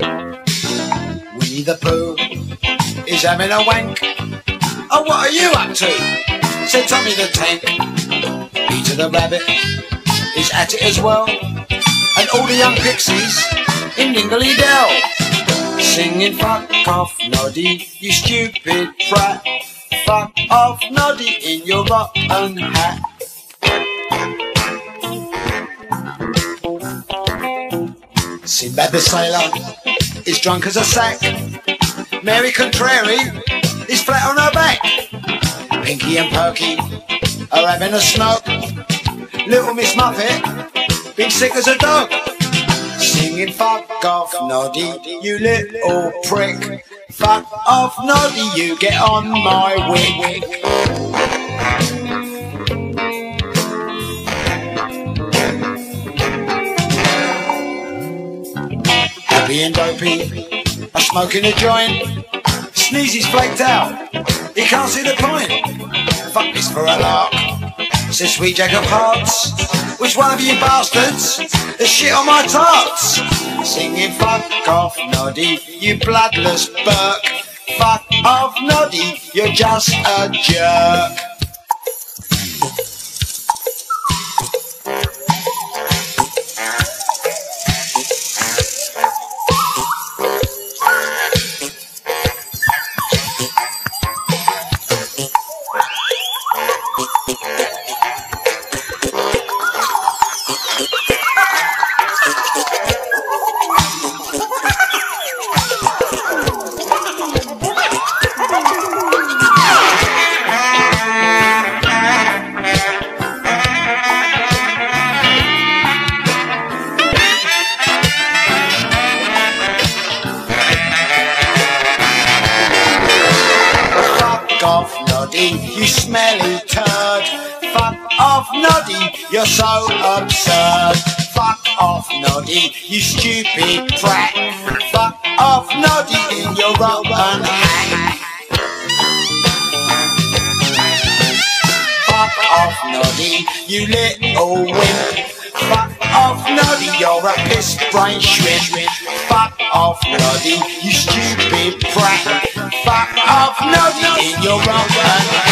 Winnie the Pooh is having a wank. Oh, what are you up to? Said Tommy the Tank. Peter the Rabbit is at it as well. And all the young pixies in Dingley Dell. Singing fuck off, Noddy, you stupid brat. Fuck off, Noddy, in your rotten hat. Sinbad the sailor is drunk as a sack. Mary Contrary is flat on her back. Pinky and Perky are having a smoke. Little Miss Muffet, been sick as a dog. Singing fuck off, Noddy, you little prick. Fuck off, Noddy, you get on my wig. And dopey are smoking a joint. Sneezy's flaked out, he can't see the point. Fuck this for a lark, says Sweet Jack of Hearts. Which one of you bastards has shit on my tarts? Singing fuck off, Noddy, you bloodless berk. Fuck off, Noddy, you're just a jerk. Noddy, you smelly turd. Fuck off, Noddy, you're so absurd. Fuck off, Noddy, you stupid brat. Fuck off, Noddy, in your rotten hat. Fuck off, Noddy, you little wimp. Fuck off, Noddy, you're a piss brain shrimp. Fuck off, Noddy, you stupid brat. Off, Noddy, in your rotten